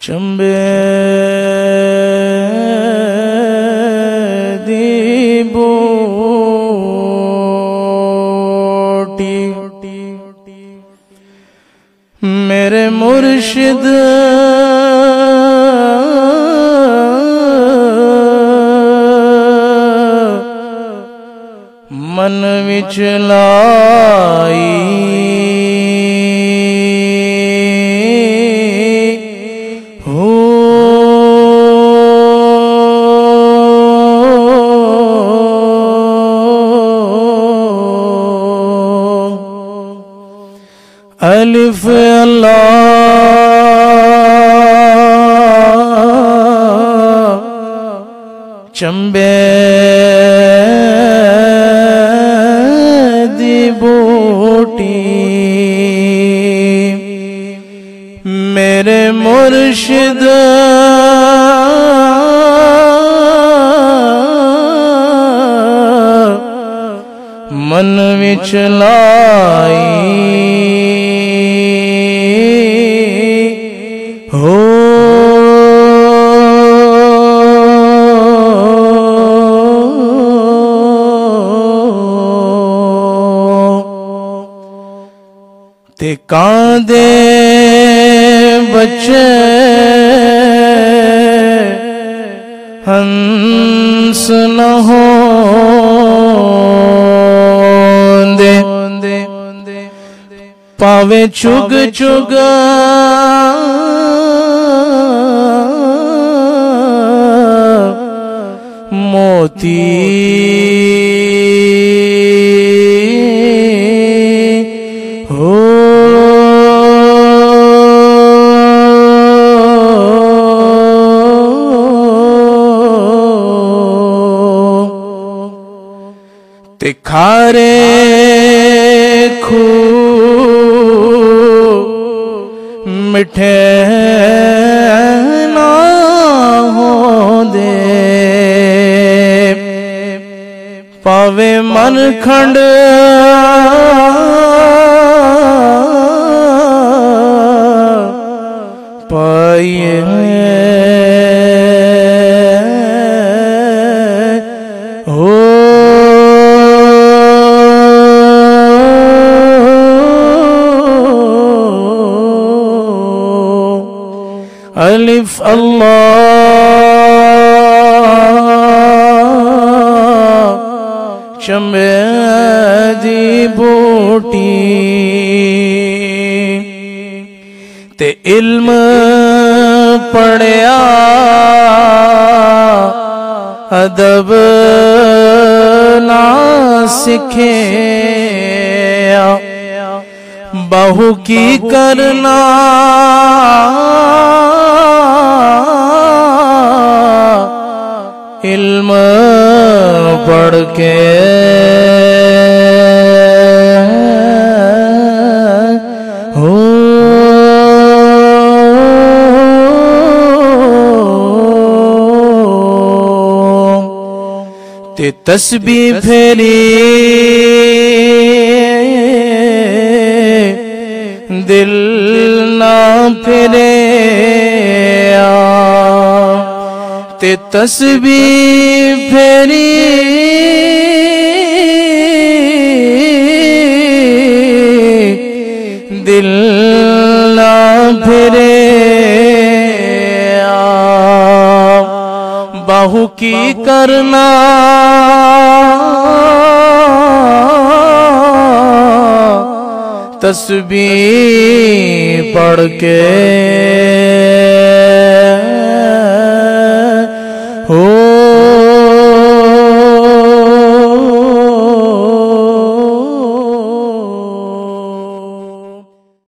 चंबे दीबोटी मेरे मुर्शिद मन विच लाई। हो। अलिफ अल्लाह चंबे मेरे मुर्शिद मन विच लाई हो ते कांदे बच्चे हंस न हो। पावे चुग चुग। मोती। ते खारे खू मिठे ना हो दे पावे मन अलिफ अल्लाह चंबे दी बूटी ते इल्म पढ़िया अदब ना सिखे बहु की करना इल्म पढ़ के। हो। ते तस्बी फेरी दिल ना फिरे ते तस्बी फेरी। दिल ना फिरे। बाहू की करना। तस्बी पढ़ के।